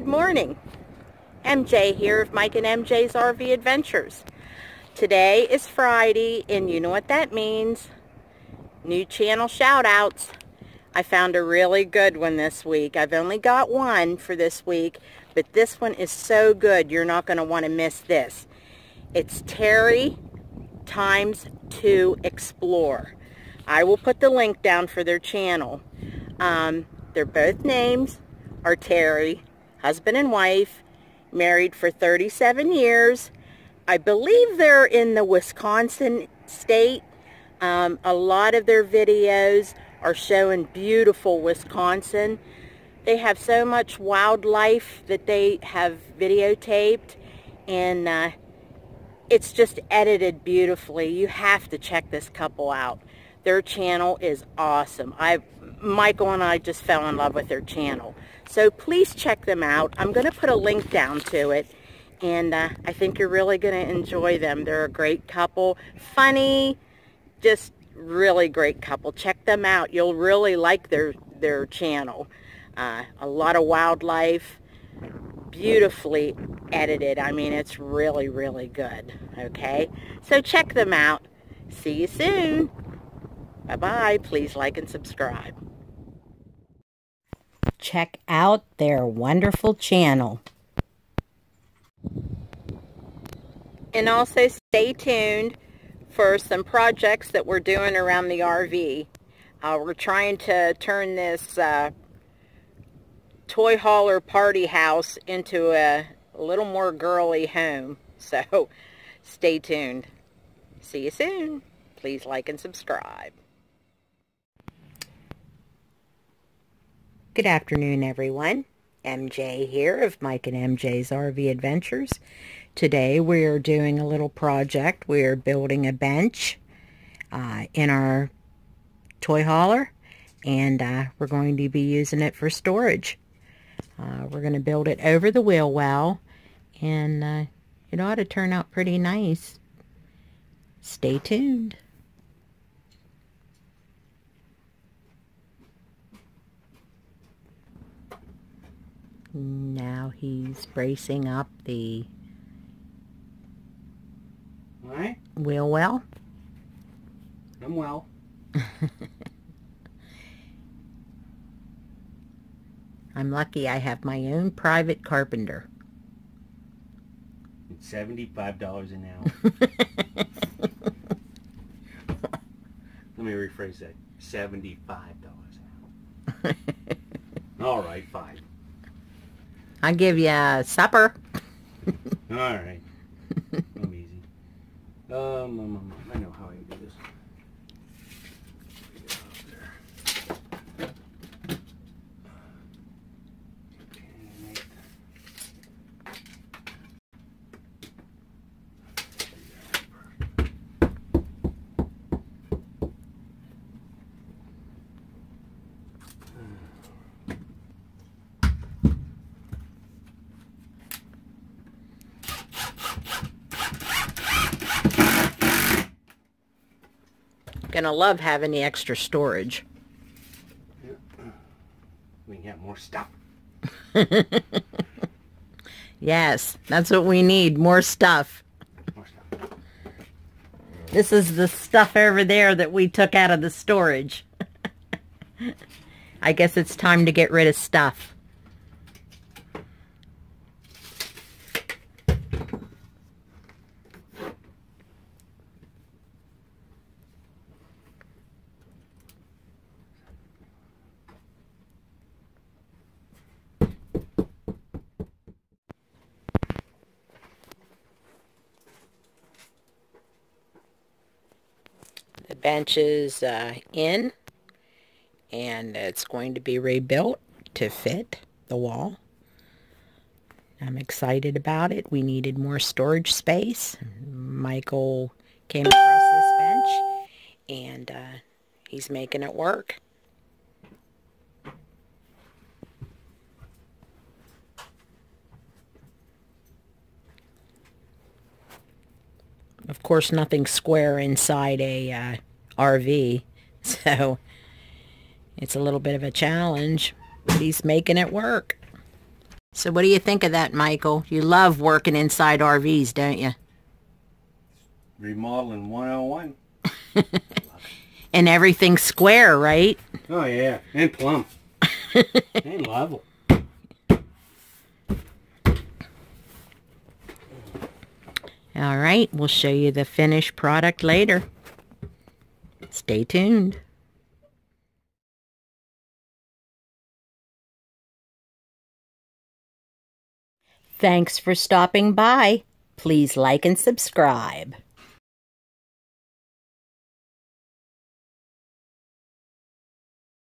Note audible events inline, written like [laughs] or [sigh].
Good morning. MJ here of Mike and MJ's RV Adventures. Today is Friday and you know what that means. New channel shout outs. I found a really good one this week. I've only got one for this week, but this one is so good you're not going to want to miss this. It's Terry times 2 Explore. I will put the link down for their channel. Um, they're both names are Terry, husband and wife, married for 37 years. I believe they're in the Wisconsin state. Um, a lot of their videos are showing beautiful Wisconsin. They have so much wildlife that they have videotaped and uh, it's just edited beautifully. You have to check this couple out. Their channel is awesome. I, Michael and I just fell in love with their channel. So please check them out. I'm going to put a link down to it. And uh, I think you're really going to enjoy them. They're a great couple. Funny, just really great couple. Check them out. You'll really like their, their channel. Uh, a lot of wildlife. Beautifully edited. I mean, it's really, really good. Okay? So check them out. See you soon. Bye-bye. Please like and subscribe. Check out their wonderful channel. And also stay tuned for some projects that we're doing around the RV. Uh, we're trying to turn this uh, toy hauler party house into a, a little more girly home. [laughs] So stay tuned. See you soon. Please like and subscribe. Good afternoon, everyone. MJ here of Mike and MJ's RV Adventures. Today we are doing a little project. We are building a bench uh, in our toy hauler and uh, we're going to be using it for storage. Uh, we're going to build it over the wheel well and uh, it ought to turn out pretty nice. Stay tuned. Now he's bracing up the Alright. wheel well. I'm well. [laughs] I'm lucky I have my own private carpenter. It's seventy-five dollars an hour. [laughs] Let me rephrase that. Seventy-five dollars an hour. All right, fine. I'll give you supper. All right. [laughs] I'm easy. Um, um, um, I know how I can do this. Get it out there. Okay, Gonna love having the extra storage. We can get more stuff. [laughs] Yes, that's what we need. More stuff. More stuff. This is the stuff over there that we took out of the storage. [laughs] I guess it's time to get rid of stuff. The bench is uh, in and it's going to be rebuilt to fit the wall. I'm excited about it. We needed more storage space. Michael came across this bench and uh, he's making it work. Of course, nothing square inside a uh, RV, [laughs] so it's a little bit of a challenge, but he's making it work. So what do you think of that, Michael? You love working inside RVs, don't you? Remodeling 101. [laughs] And everything's square, right? Oh yeah, and plumb. [laughs] and level. All right, we'll show you the finished product later. Stay tuned. Thanks for stopping by. Please like and subscribe.